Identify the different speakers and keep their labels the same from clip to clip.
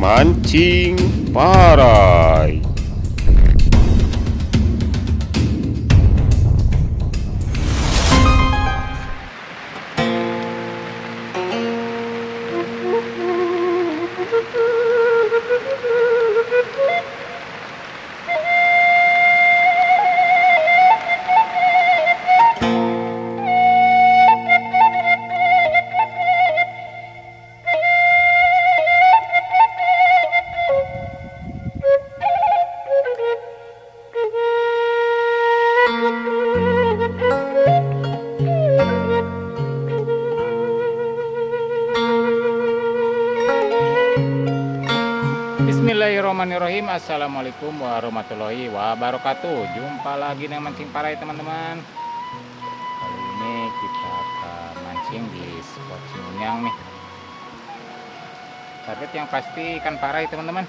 Speaker 1: Mancing Parai
Speaker 2: Bismillahirrahmanirrahim Assalamualaikum warahmatullahi wabarakatuh. Jumpa lagi dengan mancing parai teman-teman. Kali ini kita akan mancing di spot Simunyang nih. Target yang pasti ikan parai teman-teman.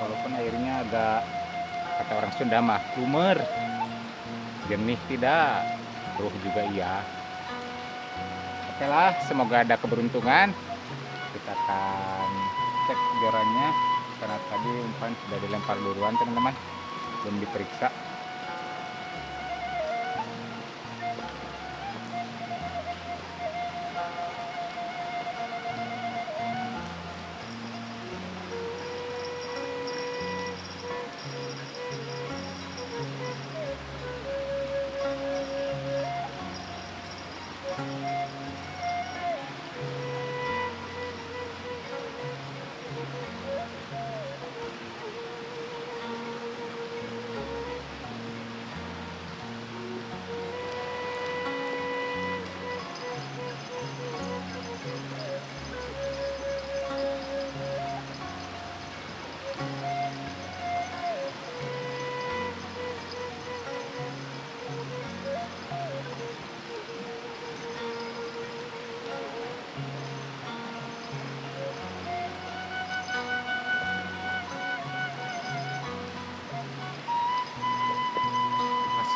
Speaker 2: Walaupun airnya agak Kata orang Sunda mah Kumer Jernih tidak. Ruh juga iya. Oke lah semoga ada keberuntungan. Kita akan cek jorannya karena tadi umpan sudah dilempar duluan teman-teman. Belum diperiksa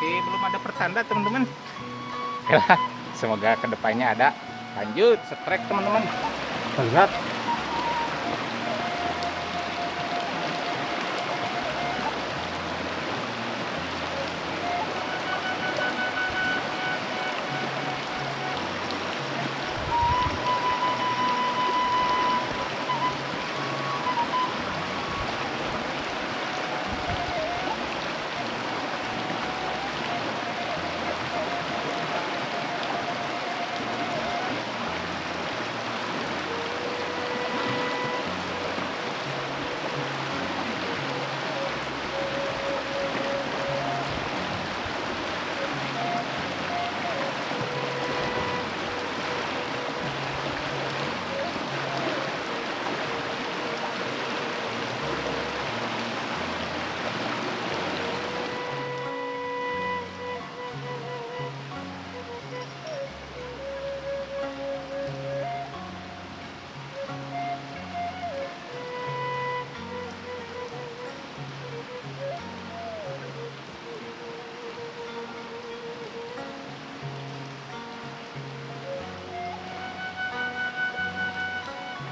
Speaker 2: masih belum ada pertanda teman-teman. Ya, semoga ke depannya ada. Lanjut setrek teman-teman. Lihat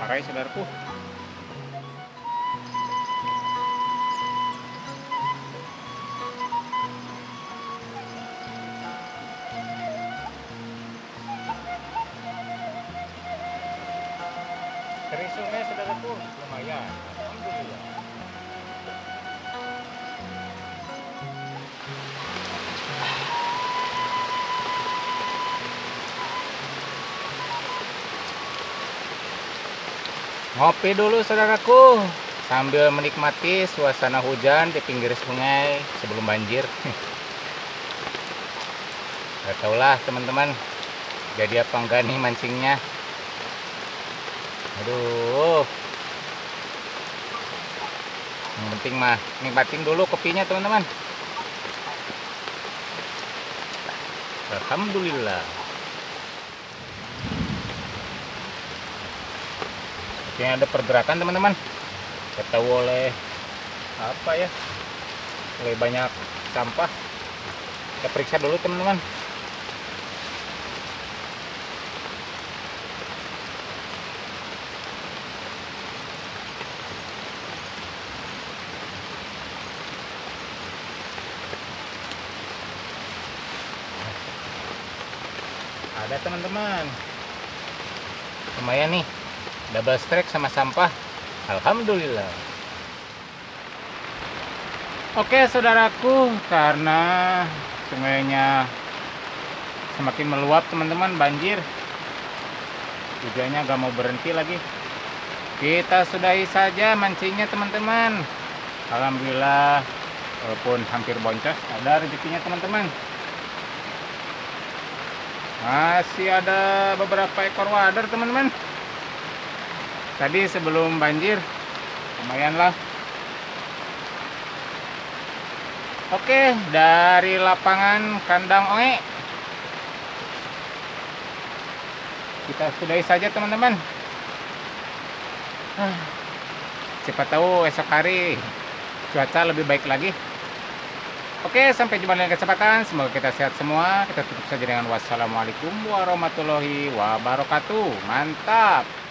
Speaker 2: pakai saudaraku Terisungnya saudaraku lumayan. Alhamdulillah Ngopi dulu saudaraku sambil menikmati suasana hujan di pinggir sungai sebelum banjir. Gak tau lah teman-teman jadi apa enggak nih mancingnya. Aduh. Yang penting mah nikmatin dulu kopinya teman-teman. Alhamdulillah. kayak ada pergerakan teman-teman. Ketahui oleh apa ya? Oleh banyak sampah. Kita periksa dulu teman-teman. Ada teman-teman. Lumayan nih double strike sama sampah. Alhamdulillah. Oke saudaraku karena sungainya semakin meluap teman-teman banjir hujannya gak mau berhenti lagi. Kita sudahi saja mancingnya teman-teman. Alhamdulillah walaupun hampir boncos ada rezekinya teman-teman. Masih ada beberapa ekor wader teman-teman tadi sebelum banjir lumayan lah oke dari lapangan kandang oe kita sudahi saja teman-teman Ah, siapa tahu esok hari cuaca lebih baik lagi Oke, sampai jumpa lain kesempatan. Semoga kita sehat semua. Kita tutup saja dengan wassalamualaikum warahmatullahi wabarakatuh. Mantap.